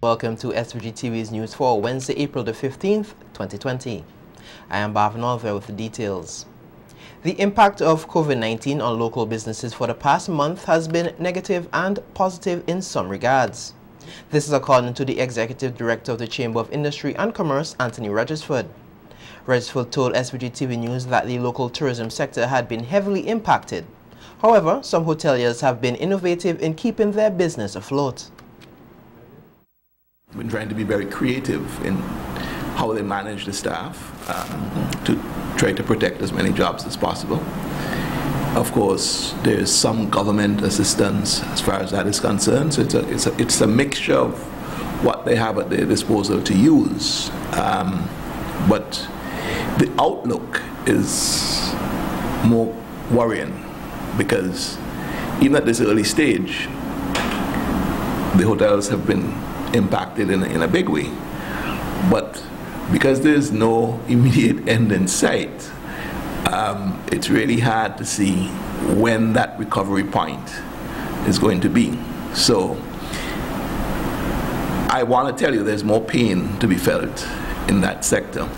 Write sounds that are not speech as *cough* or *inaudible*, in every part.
Welcome to SVG TV's news for Wednesday, April the 15th, 2020. I am Bhav Norville with the details. The impact of COVID-19 on local businesses for the past month has been negative and positive in some regards. This is according to the Executive Director of the Chamber of Industry and Commerce, Anthony Regisford. Regisford told SVG TV News that the local tourism sector had been heavily impacted. However, some hoteliers have been innovative in keeping their business afloat. Been trying to be very creative in how they manage the staff um, to try to protect as many jobs as possible. Of course, there's some government assistance as far as that is concerned. So it's a, it's a, it's a mixture of what they have at their disposal to use. Um, but the outlook is more worrying because even at this early stage, the hotels have been impacted in a, in a big way. But because there's no *laughs* immediate end in sight, um, it's really hard to see when that recovery point is going to be. So I want to tell you there's more pain to be felt in that sector.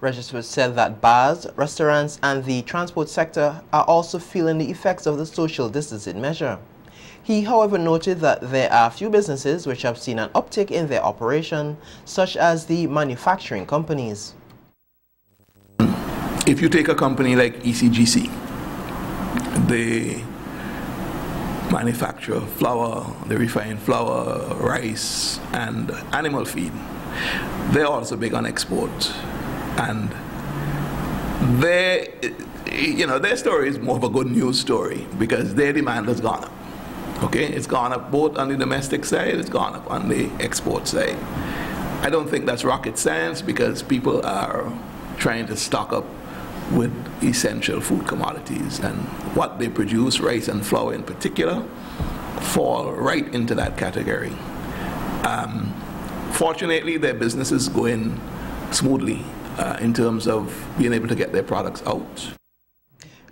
Regisford said that bars, restaurants and the transport sector are also feeling the effects of the social distancing measure. He, however, noted that there are few businesses which have seen an uptick in their operation, such as the manufacturing companies. If you take a company like ECGC, they manufacture flour, they refine flour, rice, and animal feed. They're also big on export. And their, you know, their story is more of a good news story because their demand has gone up. Okay, it's gone up both on the domestic side, it's gone up on the export side. I don't think that's rocket science because people are trying to stock up with essential food commodities and what they produce, rice and flour in particular, fall right into that category. Um, fortunately, their business is going smoothly uh, in terms of being able to get their products out.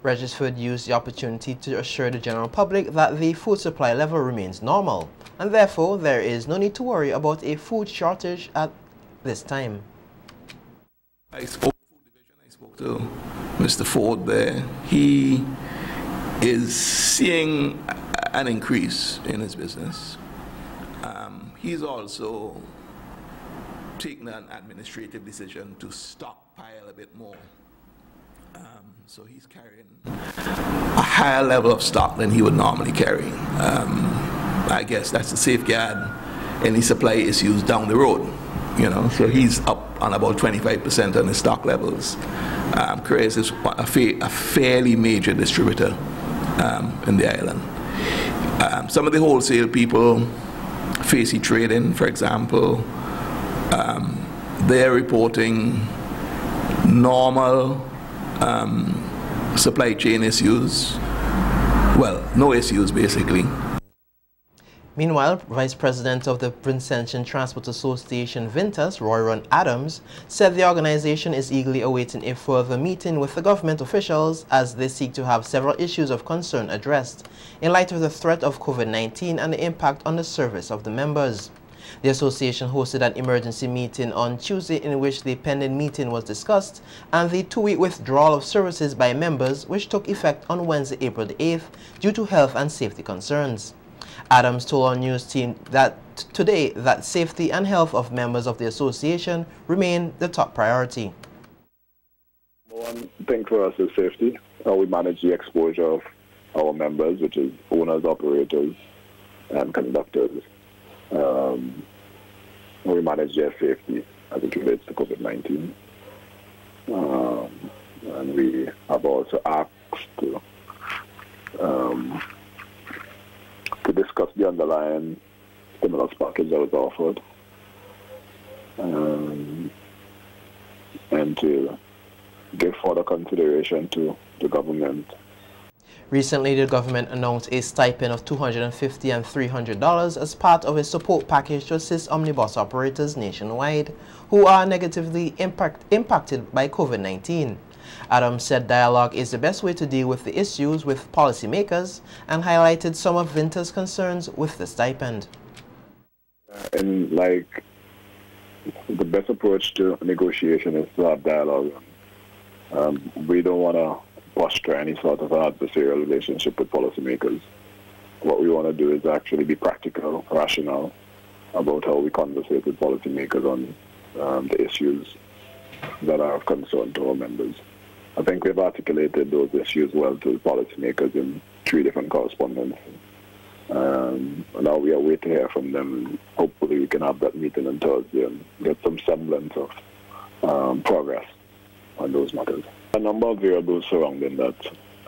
Regisford used the opportunity to assure the general public that the food supply level remains normal, and therefore there is no need to worry about a food shortage at this time. I spoke I spoke to Mr. Ford there. He is seeing an increase in his business. Um, he's also taken an administrative decision to stockpile a bit more um, so he's carrying a higher level of stock than he would normally carry. Um, I guess that's to safeguard any supply issues down the road. You know, so he's up on about 25% on his stock levels. Um, Chris is a, fa a, fairly major distributor um, in the island. Um, some of the wholesale people, Facey Trading, for example, um, they're reporting normal um, supply chain issues. Well, no issues basically. Meanwhile, Vice President of the Prince Ascension Transport Association, Vintas, Roy Adams, said the organization is eagerly awaiting a further meeting with the government officials as they seek to have several issues of concern addressed in light of the threat of COVID-19 and the impact on the service of the members. The association hosted an emergency meeting on Tuesday in which the pending meeting was discussed and the two-week withdrawal of services by members which took effect on Wednesday, April 8th due to health and safety concerns. Adams told our news team that today that safety and health of members of the association remain the top priority. One thing for us is safety. How we manage the exposure of our members, which is owners, operators, and conductors um, we manage their safety as it relates to COVID-19. Um, and we have also asked to, um, to discuss the underlying stimulus package that was offered um, and to give further consideration to the government Recently, the government announced a stipend of 250 and $300 as part of a support package to assist omnibus operators nationwide who are negatively impact, impacted by COVID-19. Adams said dialogue is the best way to deal with the issues with policymakers and highlighted some of Vintas' concerns with the stipend. and like the best approach to negotiation is to have dialogue. Um, we don't want to posture any sort of adversarial relationship with policymakers. What we want to do is actually be practical, rational about how we conversate with policymakers on um, the issues that are of concern to our members. I think we've articulated those issues well to policymakers in three different correspondence. Um, now we are waiting to hear from them. Hopefully, we can have that meeting on Thursday and get some semblance of um, progress on those matters. A number of variables surrounding that,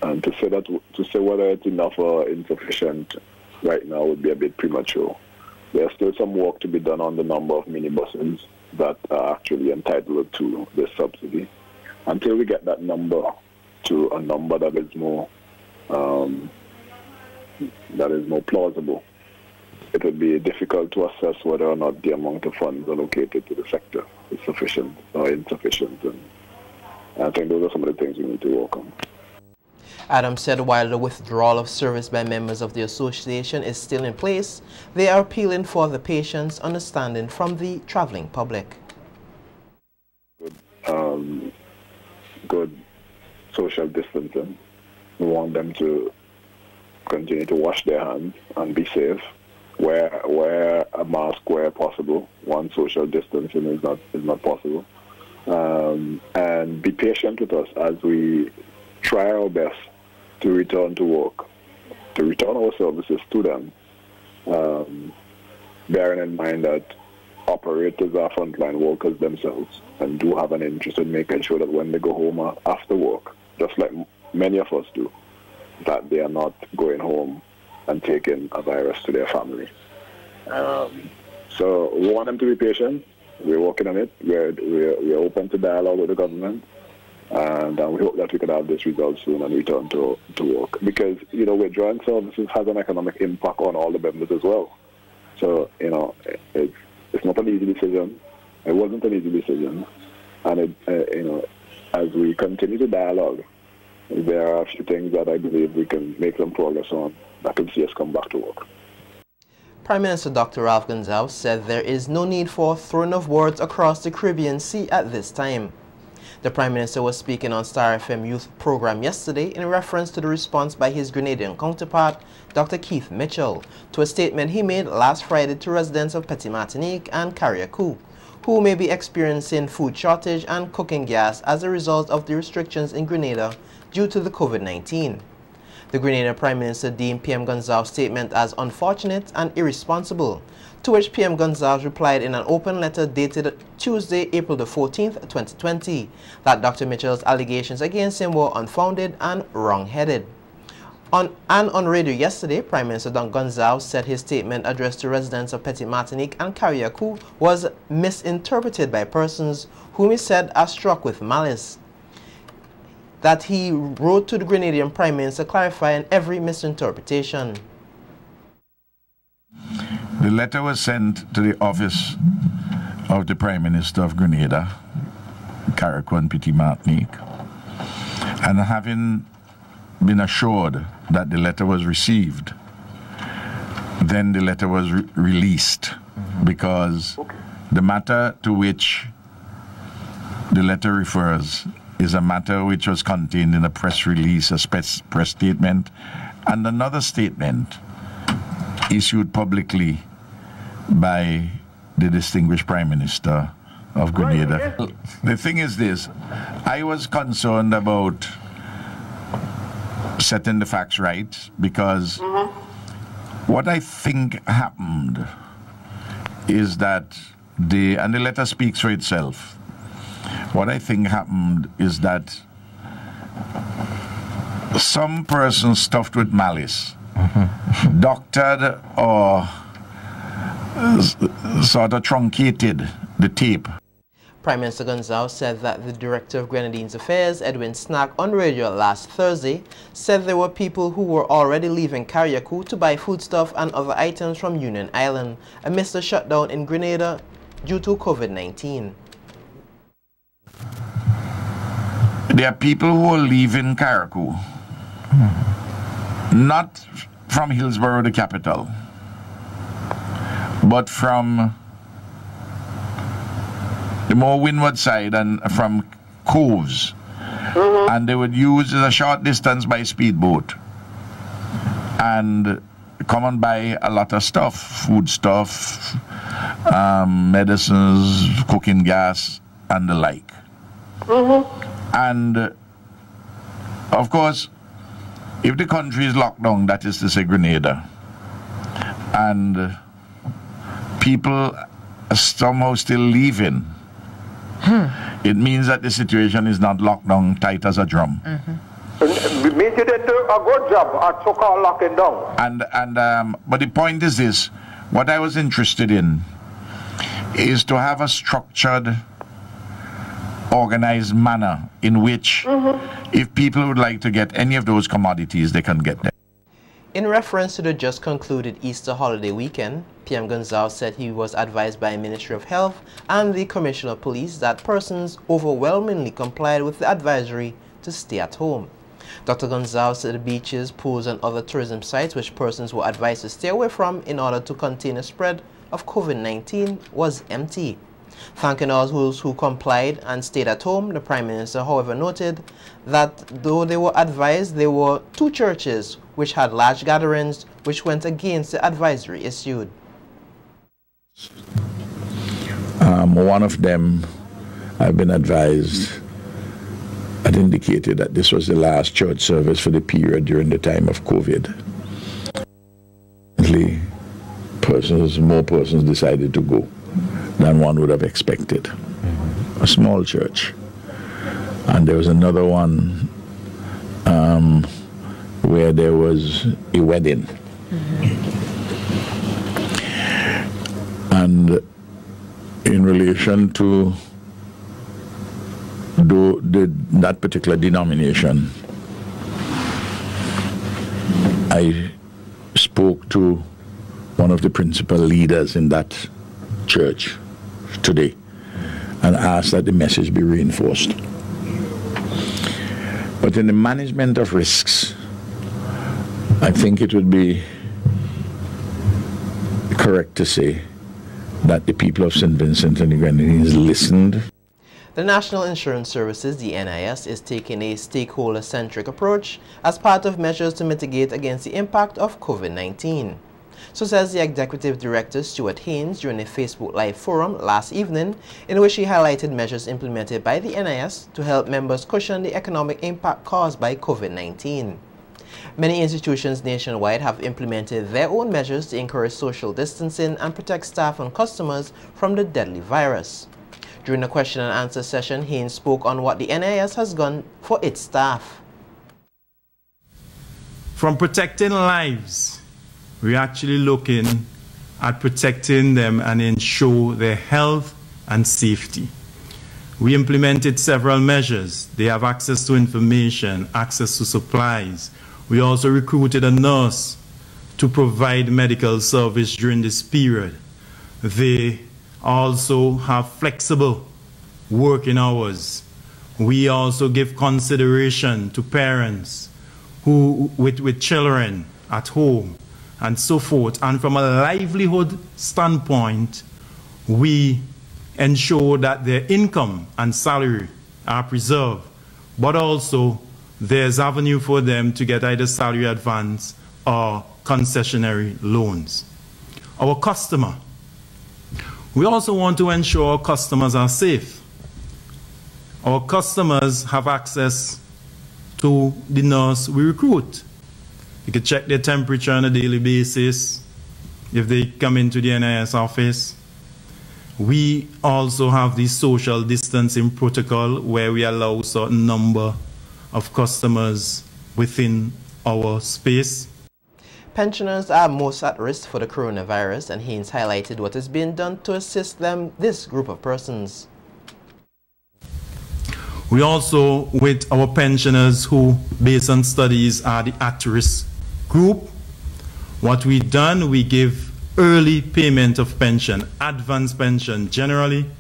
and to say that to say whether it's enough or insufficient right now would be a bit premature. There's still some work to be done on the number of minibuses that are actually entitled to this subsidy. Until we get that number to a number that is more um, that is more plausible, it would be difficult to assess whether or not the amount of funds allocated to the sector is sufficient or insufficient. And I think those are some of the things we need to work on. Adams said while the withdrawal of service by members of the association is still in place, they are appealing for the patient's understanding from the traveling public. Good, um, good social distancing. We want them to continue to wash their hands and be safe. Wear wear a mask where possible. One social distancing is not is not possible. Um, and be patient with us as we try our best to return to work, to return our services to them, um, bearing in mind that operators are frontline workers themselves and do have an interest in making sure that when they go home after work, just like many of us do, that they are not going home and taking a virus to their family. Um, so we want them to be patient. We're working on it. We're, we're, we're open to dialogue with the government. And we hope that we can have this result soon and return to, to work. Because, you know, withdrawing services has an economic impact on all the members as well. So, you know, it's, it's not an easy decision. It wasn't an easy decision. And, it, uh, you know, as we continue to dialogue, there are a few things that I believe we can make some progress on that can see us come back to work. Prime Minister Dr. Ralph Gonsalves said there is no need for a throwing of words across the Caribbean Sea at this time. The Prime Minister was speaking on Star FM Youth program yesterday in reference to the response by his Grenadian counterpart, Dr. Keith Mitchell, to a statement he made last Friday to residents of Petit Martinique and Carriacou, who may be experiencing food shortage and cooking gas as a result of the restrictions in Grenada due to the COVID-19. The Grenadian Prime Minister deemed PM Gonsalves' statement as unfortunate and irresponsible, to which PM Gonsalves replied in an open letter dated Tuesday, April the 14th, 2020, that Dr. Mitchell's allegations against him were unfounded and wrong-headed. On, and on radio yesterday, Prime Minister Don Gonsalves said his statement addressed to residents of Petit Martinique and Carriacou was misinterpreted by persons whom he said are struck with malice that he wrote to the Grenadian Prime Minister clarifying every misinterpretation. The letter was sent to the office of the Prime Minister of Grenada, Carriacou and Petit Martinique, and having been assured that the letter was received, then the letter was re released because the matter to which the letter refers is a matter which was contained in a press release, a press statement, and another statement issued publicly by the distinguished Prime Minister of Grenada. The thing is this, I was concerned about setting the facts right because mm -hmm. what I think happened is that the, and the letter speaks for itself, what I think happened is that some person stuffed with malice, mm-hmm. doctored or sort of truncated the tape. Prime Minister Gonsalves said that the Director of Grenadines Affairs, Edwin Snagg, on radio last Thursday, said there were people who were already leaving Carriacou to buy foodstuff and other items from Union Island amidst the shutdown in Grenada due to COVID-19. There are people who are leaving Carriacou, not from Hillsborough, the capital, but from the more windward side and from coves. Mm-hmm. And they would use a short distance by speedboat and come and buy a lot of stuff food stuff, um, medicines, cooking gas, and the like. Mm-hmm. And uh, of course, if the country is locked down, that is to say Grenada, and people are somehow still leaving, hmm. it means that the situation is not locked down tight as a drum. Mm-hmm. It means you did a good job at so-called locking down. And and um, but the point is this: what I was interested in is to have a structured organized manner in which mm-hmm. if people would like to get any of those commodities, they can get them. In reference to the just concluded Easter holiday weekend, PM Gonsalves said he was advised by Ministry of Health and the Commissioner of Police that persons overwhelmingly complied with the advisory to stay at home. Dr. Gonsalves said the beaches, pools and other tourism sites which persons were advised to stay away from in order to contain the spread of COVID-19 was empty. Thanking those who complied and stayed at home, the Prime Minister, however, noted that though they were advised, there were two churches which had large gatherings which went against the advisory issued. Um, one of them, I've been advised, had indicated that this was the last church service for the period during the time of COVID. Persons, more persons decided to go than one would have expected. Mm-hmm. A small church. And there was another one um, where there was a wedding. Mm-hmm. And in relation to do, the, that particular denomination, I spoke to one of the principal leaders in that church today and ask that the message be reinforced. But in the management of risks, I think it would be correct to say that the people of St. Vincent and the Grenadines listened. The National Insurance Services, the NIS, is taking a stakeholder-centric approach as part of measures to mitigate against the impact of COVID-19. So says the Executive Director Stuart Haynes during a Facebook Live forum last evening in which he highlighted measures implemented by the NIS to help members cushion the economic impact caused by COVID-19. Many institutions nationwide have implemented their own measures to encourage social distancing and protect staff and customers from the deadly virus. During the question and answer session, Haynes spoke on what the NIS has done for its staff. From protecting lives we're actually looking at protecting them and ensure their health and safety. We implemented several measures. They have access to information, access to supplies. We also recruited a nurse to provide medical service during this period. They also have flexible working hours. We also give consideration to parents who, with, with children at home and so forth. And from a livelihood standpoint, we ensure that their income and salary are preserved, but also there's avenue for them to get either salary advance or concessionary loans. Our customer. We also want to ensure our customers are safe. Our customers have access to the nurse we recruit. You can check their temperature on a daily basis if they come into the NIS office. We also have the social distancing protocol where we allow a certain number of customers within our space. Pensioners are most at risk for the coronavirus and Haynes highlighted what is being done to assist them, this group of persons. We also, with our pensioners who, based on studies, are the at-risk group, what we done, we give early payment of pension, advance pension. Generally,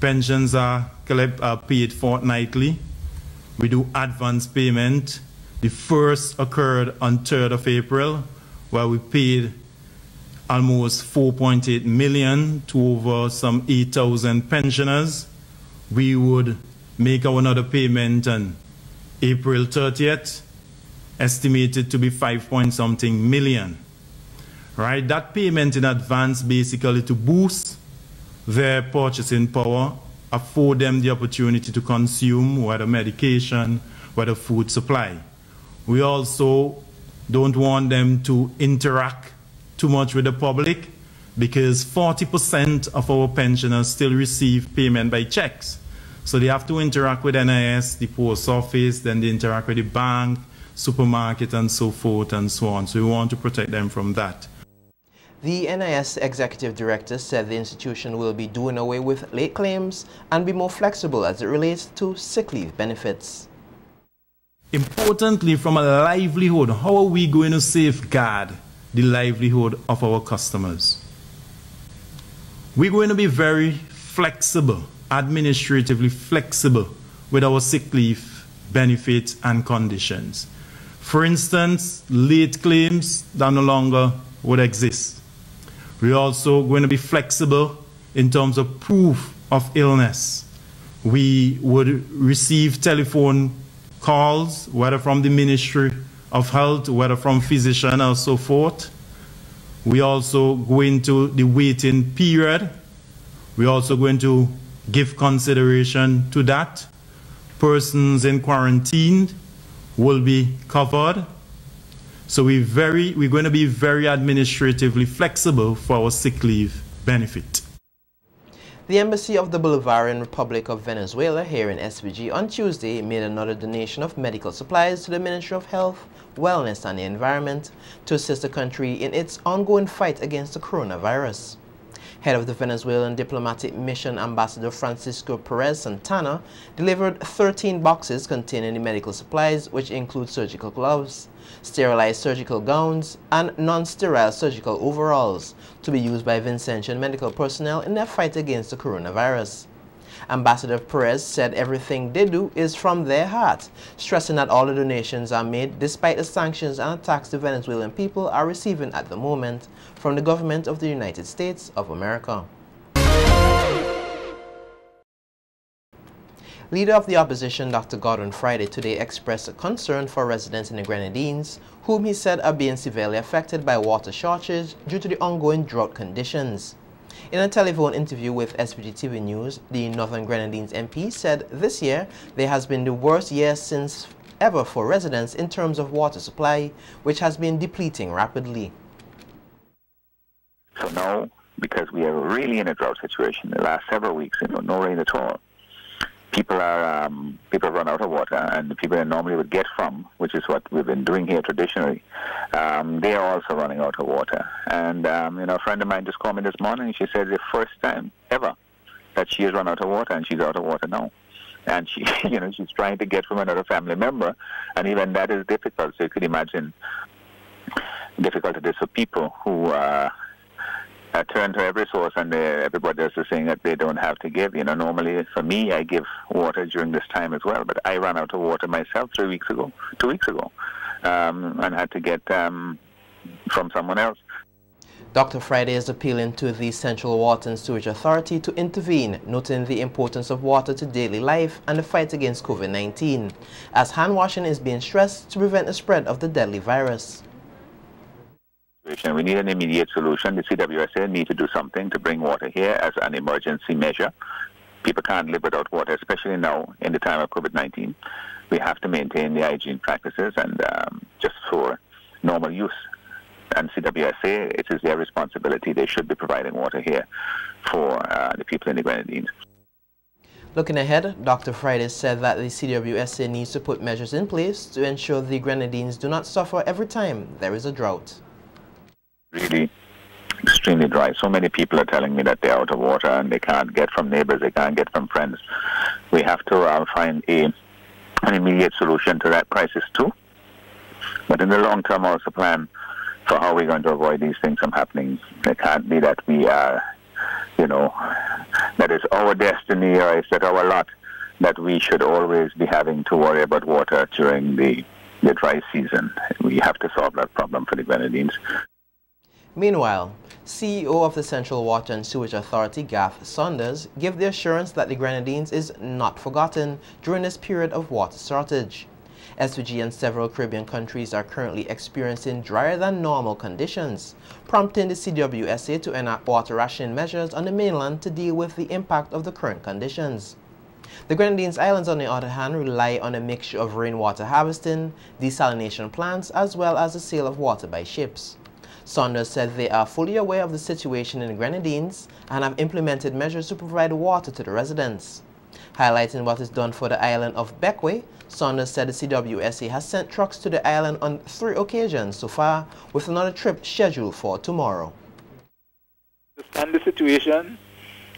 pensions are, collect, are paid fortnightly. We do advance payment. The first occurred on 3rd of April, where we paid almost 4.8 million to over some 8,000 pensioners. We would make our another payment on April 30th, estimated to be 5 point something million. Right, that payment in advance basically to boost their purchasing power, afford them the opportunity to consume whether medication, whether food supply. We also don't want them to interact too much with the public because 40% of our pensioners still receive payment by checks. So they have to interact with NIS, the post office, then they interact with the bank, supermarket, and so forth and so on. So we want to protect them from that. The NIS executive director said the institution will be doing away with late claims and be more flexible as it relates to sick leave benefits. Importantly, from a livelihood, how are we going to safeguard the livelihood of our customers? We're going to be very flexible, administratively flexible with our sick leave benefits and conditions. For instance, late claims that no longer would exist. We're also going to be flexible in terms of proof of illness. We would receive telephone calls, whether from the Ministry of Health, whether from physician or so forth. We also go into the waiting period. We're also going to give consideration to that. Persons in quarantine will be covered. So we very, we're going to be very administratively flexible for our sick leave benefit. The Embassy of the Bolivarian Republic of Venezuela here in SVG on Tuesday made another donation of medical supplies to the Ministry of Health, Wellness and the Environment to assist the country in its ongoing fight against the coronavirus. Head of the Venezuelan diplomatic mission Ambassador Francisco Perez Santana delivered 13 boxes containing the medical supplies which include surgical gloves, sterilized surgical gowns, and non-sterile surgical overalls to be used by Vincentian medical personnel in their fight against the coronavirus. Ambassador Perez said everything they do is from their heart, stressing that all the donations are made despite the sanctions and attacks the Venezuelan people are receiving at the moment from the government of the United States of America. Leader of the opposition, Dr. Godwin Friday, today expressed a concern for residents in the Grenadines, whom he said are being severely affected by water shortages due to the ongoing drought conditions. In a telephone interview with SVG TV News, the Northern Grenadines MP said this year there has been the worst year since ever for residents in terms of water supply, which has been depleting rapidly. So now, because we are really in a drought situation, the last several weeks, you know, no rain at all, people are um, people run out of water, and the people they normally would get from, which is what we've been doing here traditionally, um, they are also running out of water. And um, you know, a friend of mine just called me this morning. She said the first time ever that she has run out of water, and she's out of water now. And she, *laughs* you know, she's trying to get from another family member, and even that is difficult. So you could imagine difficult it is for people who. Uh, uh, turn to every source, and they, everybody else is saying that they don't have to give. You know, normally for me, I give water during this time as well, but I ran out of water myself three weeks ago, two weeks ago, um, and had to get um, from someone else. Dr. Friday is appealing to the Central Water and Sewage Authority to intervene, noting the importance of water to daily life and the fight against COVID-19, as hand washing is being stressed to prevent the spread of the deadly virus. We need an immediate solution. The CWSA need to do something to bring water here as an emergency measure. People can't live without water, especially now in the time of COVID-19. We have to maintain the hygiene practices and um, just for normal use. And CWSA, it is their responsibility. They should be providing water here for uh, the people in the Grenadines. Looking ahead, Dr. Friday said that the CWSA needs to put measures in place to ensure the Grenadines do not suffer every time there is a drought really extremely dry. So many people are telling me that they're out of water and they can't get from neighbors, they can't get from friends. We have to uh, find a, an immediate solution to that crisis too. But in the long term, also plan for how we're going to avoid these things from happening. It can't be that we are, you know, that is our destiny or is that our lot that we should always be having to worry about water during the, the dry season. We have to solve that problem for the Grenadines. Meanwhile, CEO of the Central Water and Sewage Authority, Garth Saunders, gave the assurance that the Grenadines is not forgotten during this period of water shortage. SVG and several Caribbean countries are currently experiencing drier than normal conditions, prompting the CWSA to enact water rationing measures on the mainland to deal with the impact of the current conditions. The Grenadines Islands, on the other hand, rely on a mixture of rainwater harvesting, desalination plants, as well as the sale of water by ships. Saunders said they are fully aware of the situation in Grenadines and have implemented measures to provide water to the residents. Highlighting what is done for the island of Bequia, Saunders said the CWSA has sent trucks to the island on three occasions so far, with another trip scheduled for tomorrow. We understand the situation,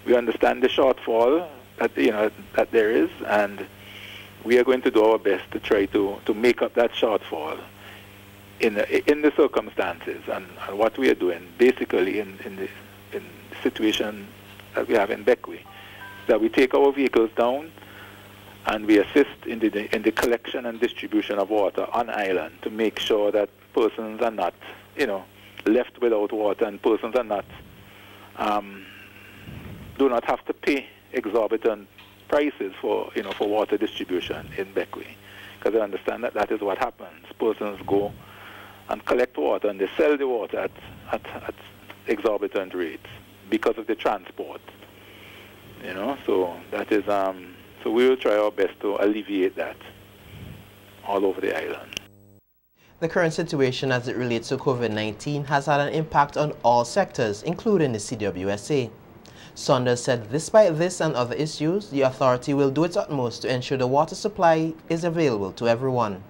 we understand the shortfall that you know that there is, and we are going to do our best to try to, to make up that shortfall in the, in the circumstances and, and what we are doing basically in, in, the, in the situation that we have in Bequia, that we take our vehicles down and we assist in the, in the collection and distribution of water on island to make sure that persons are not, you know, left without water and persons are not, um, do not have to pay exorbitant prices for, you know, for water distribution in Bequia. Because I understand that that is what happens. Persons go and collect water and they sell the water at, at, at exorbitant rates because of the transport. You know, so that is um, so we will try our best to alleviate that all over the island. The current situation as it relates to COVID-19 has had an impact on all sectors, including the CWSA. Saunders said despite this and other issues, the authority will do its utmost to ensure the water supply is available to everyone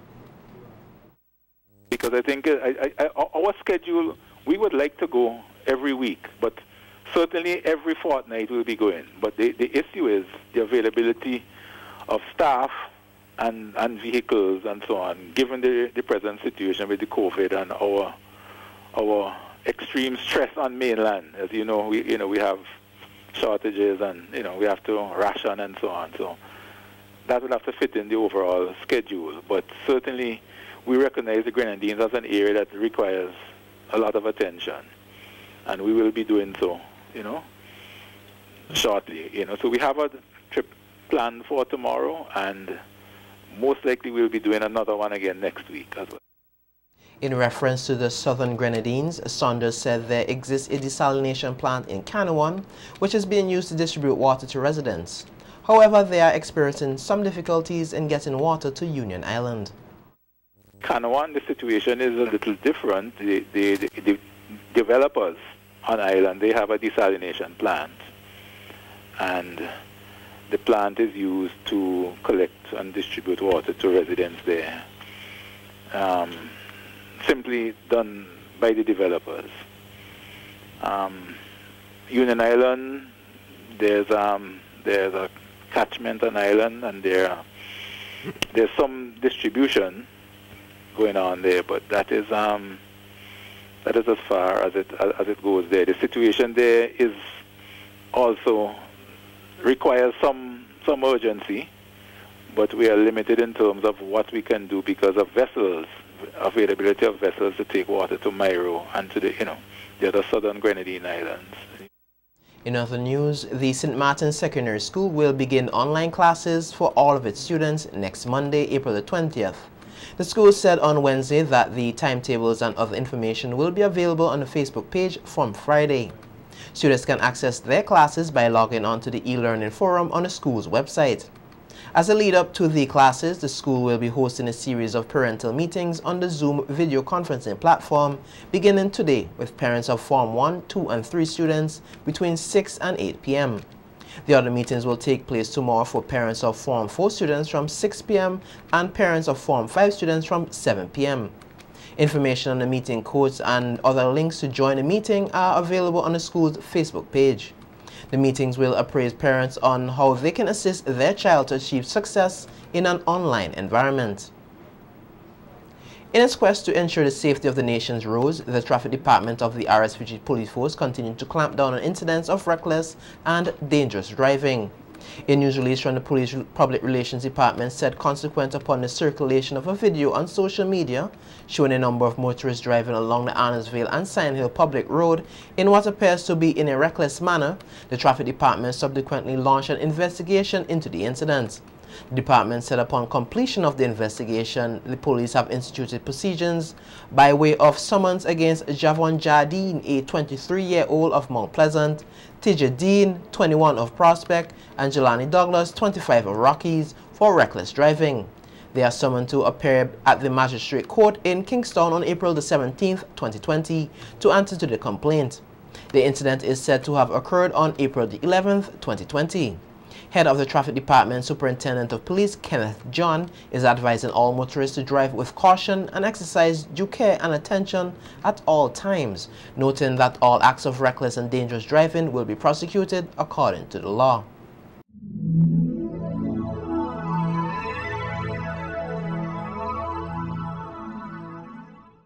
because I think uh, I, I, our schedule, we would like to go every week, but certainly every fortnight we'll be going. But the, the issue is the availability of staff and, and vehicles and so on, given the, the present situation with the COVID and our our extreme stress on mainland. As you know, we you know we have shortages and you know we have to ration and so on. So that will have to fit in the overall schedule. But certainly we recognize the Grenadines as an area that requires a lot of attention, and we will be doing so, you know, shortly. You know, so we have a trip planned for tomorrow, and most likely we'll be doing another one again next week as well. In reference to the Southern Grenadines, Saunders said there exists a desalination plant in Canouan, which is being used to distribute water to residents. However, they are experiencing some difficulties in getting water to Union Island. Canouan, the situation is a little different. The, the, the, the developers on island, they have a desalination plant. And the plant is used to collect and distribute water to residents there. Um, simply done by the developers. Um, Union Island, there's um, there's a catchment on island, and there there's some distribution going on there, but that is um, that is as far as it as it goes there. The situation there is also requires some some urgency, but we are limited in terms of what we can do because of vessels, availability of vessels to take water to Mayreau and to the you know the other southern Grenadine islands. In other news, the St. Martin Secondary School will begin online classes for all of its students next Monday, April the 20th. The school said on Wednesday that the timetables and other information will be available on the Facebook page from Friday. Students can access their classes by logging on to the e-learning forum on the school's website. As a lead-up to the classes, the school will be hosting a series of parental meetings on the Zoom video conferencing platform beginning today with parents of Form 1, 2, and 3 students between 6 and 8 p.m. The other meetings will take place tomorrow for parents of Form 4 students from 6 p.m. and parents of Form 5 students from 7 p.m. Information on the meeting codes and other links to join the meeting are available on the school's Facebook page. The meetings will appraise parents on how they can assist their child to achieve success in an online environment. In its quest to ensure the safety of the nation's roads, the Traffic Department of the RSVG Police Force continued to clamp down on incidents of reckless and dangerous driving. A news release from the Police Public Relations Department said consequent upon the circulation of a video on social media showing a number of motorists driving along the Arnoldsville and Sion Hill public road in what appears to be in a reckless manner, the Traffic Department subsequently launched an investigation into the incident. The department said upon completion of the investigation, the police have instituted procedures by way of summons against Javon Jardine, a 23-year-old of Mount Pleasant, TJ Dean, 21 of Prospect, and Jelani Douglas, 25 of Rockies, for reckless driving. They are summoned to appear at the Magistrate Court in Kingston on April the 17th, 2020, to answer to the complaint. The incident is said to have occurred on April the 11th, 2020. Head of the Traffic Department Superintendent of Police Kenneth John is advising all motorists to drive with caution and exercise due care and attention at all times, noting that all acts of reckless and dangerous driving will be prosecuted according to the law.